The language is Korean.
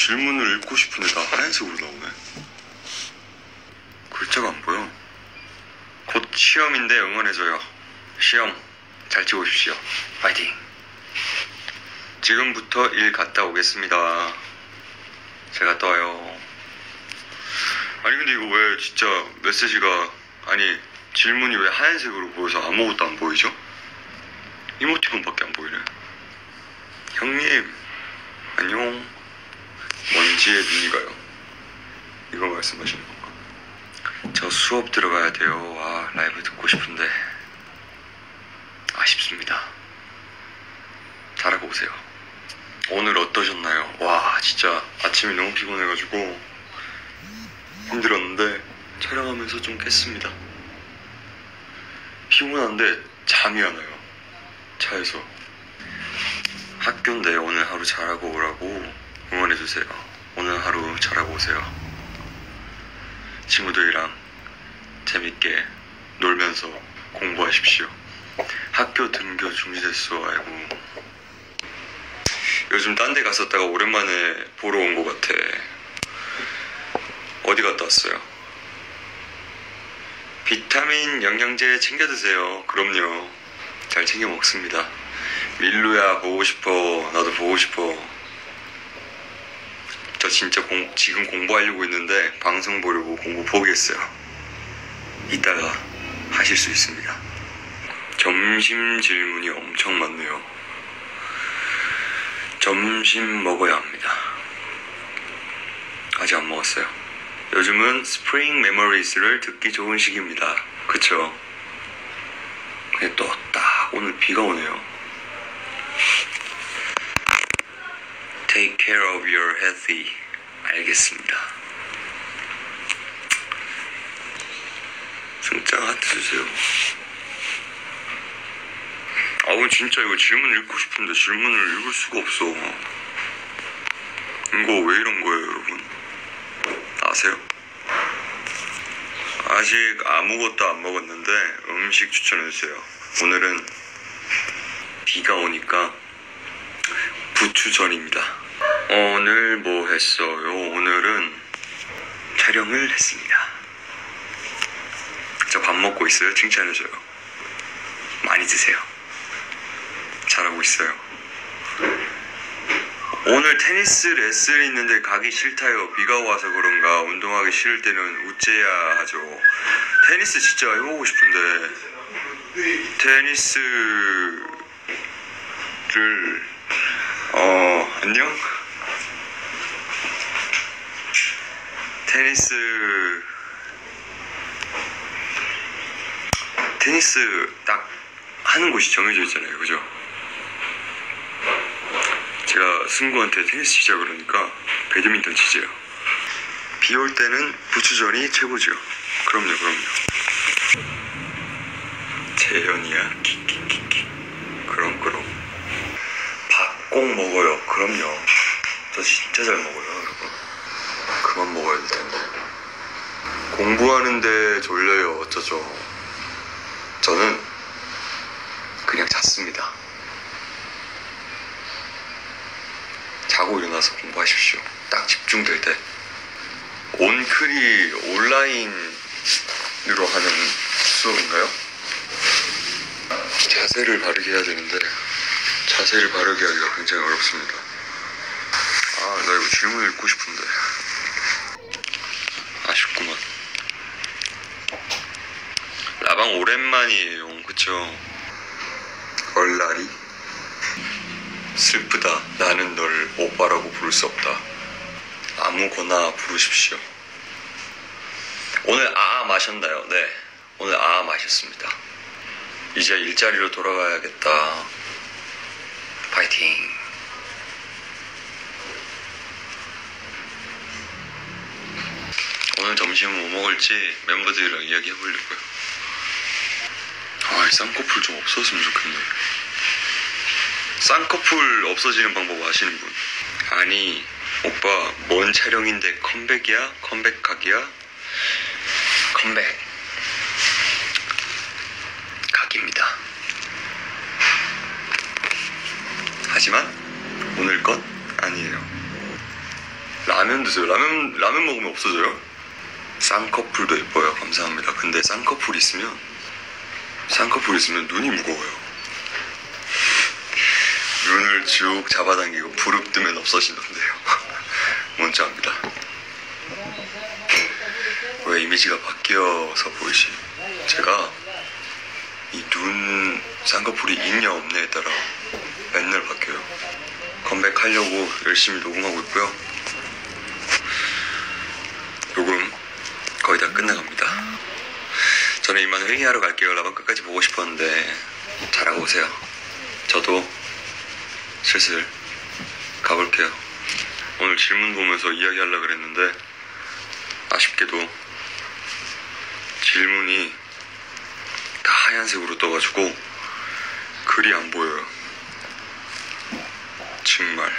질문을 읽고 싶은데 다 하얀색으로 나오네. 글자가 안 보여. 곧 시험인데 응원해줘요. 시험 잘 치우십시오. 파이팅. 지금부터 일 갔다 오겠습니다. 제가 떠요. 아니 근데 이거 왜 진짜 메시지가 아니 질문이 왜 하얀색으로 보여서 아무것도 안 보이죠? 이모티콘밖에 안 보이네. 형님 안녕. 먼지에 눈이 가요. 이거 말씀하시는 건가? 저 수업 들어가야 돼요. 아 라이브 듣고 싶은데 아쉽습니다. 잘하고 오세요. 오늘 어떠셨나요? 와 진짜 아침이 너무 피곤해가지고 힘들었는데 촬영하면서 좀 깼습니다. 피곤한데 잠이 안 와요. 차에서. 학교인데 오늘 하루 잘하고 오라고 응원해주세요. 오늘 하루 잘하고 오세요. 친구들이랑 재밌게 놀면서 공부하십시오. 학교 등교 중지됐어, 아이고. 요즘 딴 데 갔었다가 오랜만에 보러 온 것 같아. 어디 갔다 왔어요? 비타민 영양제 챙겨 드세요. 그럼요. 잘 챙겨 먹습니다. 밀루야 보고 싶어. 나도 보고 싶어. 저 진짜 공- 지금 공부하려고 있는데 방송 보려고 공부 포기했어요. 이따가 하실 수 있습니다. 점심 질문이 엄청 많네요. 점심 먹어야 합니다. 아직 안 먹었어요. 요즘은 Spring Memories를 듣기 좋은 시기입니다. 그쵸? 근데 또 딱 오늘 비가 오네요. Care of your healthy. 알겠습니다. 승장 하트 주세요. 아우 진짜 이거 질문 읽고 싶은데 질문을 읽을 수가 없어. 이거 왜 이런 거예요, 여러분? 아세요? 아직 아무것도 안 먹었는데 음식 추천해주세요. 오늘은 비가 오니까 부추전입니다. 오늘 뭐 했어요? 오늘은 촬영을 했습니다. 저 밥 먹고 있어요. 칭찬해줘요. 많이 드세요. 잘하고 있어요. 오늘 테니스 레슨 있는데 가기 싫다요. 비가 와서 그런가 운동하기 싫을 때는 우째야 하죠. 테니스 진짜 해보고 싶은데 테니스를 어 안녕 테니스 테니스 딱 하는 곳이 정해져 있잖아요, 그죠? 제가 승구한테 테니스 치자 그러니까 배드민턴 치재요. 비 올 때는 부추전이 최고죠. 그럼요, 그럼요. 재현이야, 키키키키. 그럼 그럼. 밥 꼭 먹어요. 그럼요. 저 진짜 잘 먹어요, 여러분. 그만 먹어야 될 텐데. 공부하는데 졸려요. 어쩌죠? 저는 그냥 잤습니다. 자고 일어나서 공부하십시오. 딱 집중될 때. 온클이 온라인으로 하는 수업인가요? 자세를 바르게 해야 되는데 자세를 바르게 하기가 굉장히 어렵습니다. 아, 나 이거 질문 읽고 싶은데. 아쉽구만. 라방 오랜만이에요. 그쵸? 얼라리? 슬프다. 나는 널 오빠라고 부를 수 없다. 아무거나 부르십시오. 오늘 아 마셨나요? 네. 오늘 아 마셨습니다. 이제 일자리로 돌아가야겠다. 파이팅. 오늘 점심은 뭐 먹을지 멤버들이랑 이야기해 보려고요. 아, 이 쌍꺼풀 좀 없어졌으면 좋겠네. 쌍꺼풀 없어지는 방법 아시는 분? 아니, 오빠, 뭔 촬영인데 컴백이야? 컴백 각이야? 컴백. 각입니다. 하지만, 오늘 건 아니에요. 라면 드세요. 라면 라면 먹으면 없어져요? 쌍꺼풀도 예뻐요. 감사합니다. 근데 쌍꺼풀 있으면 쌍꺼풀 있으면 눈이 무거워요. 눈을 쭉 잡아당기고 부릅 뜨면 없어지던데요. 뭔지 압니다. 왜 이미지가 바뀌어서 보이시? 제가 이 눈 쌍꺼풀이 있냐 없냐에 따라 맨날 바뀌어요. 컴백하려고 열심히 녹음하고 있고요. 녹음 거의 다 끝나갑니다. 저는 이만 회의하러 갈게요. 라방 끝까지 보고 싶었는데 잘하고 오세요. 저도 슬슬 가볼게요. 오늘 질문 보면서 이야기하려고 그랬는데 아쉽게도 질문이 다 하얀색으로 떠가지고 글이 안 보여요. 정말